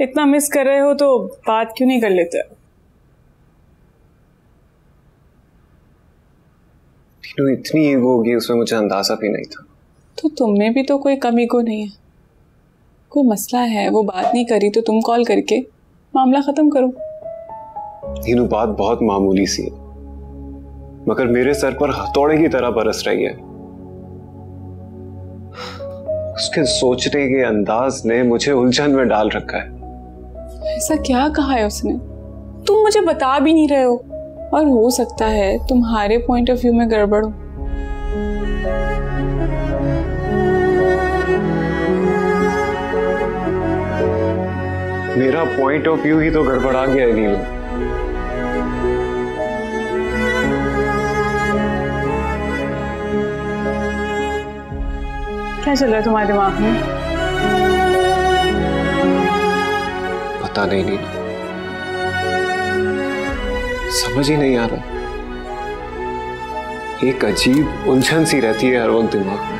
इतना मिस कर रहे हो तो बात क्यों नहीं कर लेते? टीनू इतनी ईगो होगी उसमें मुझे अंदाज़ा भी नहीं था। तो तुम में भी तो कोई कमी को नहीं है। कोई मसला है वो बात नहीं करी तो तुम कॉल करके मामला खत्म करो। टीनू बात बहुत मामूली सी है। मगर मेरे सर पर हथौड़े की तरह बरस रही है। उसके सोचने के अंदाज ने मुझे उलझन में डाल रखा है। ऐसा क्या कहा है उसने? तुम मुझे बता भी नहीं रहे हो। और हो सकता है तुम्हारे पॉइंट ऑफ़ व्यू में गड़बड़ हो। मेरा पॉइंट ऑफ़ व्यू ही तो गड़बड़ा गया है नीलू। क्या चल रहा है तुम्हारे दिमाग में? पता नहीं नीना समझ ही नहीं आ रहा। एक अजीब उलझन सी रहती है हर वक्त दिमाग में।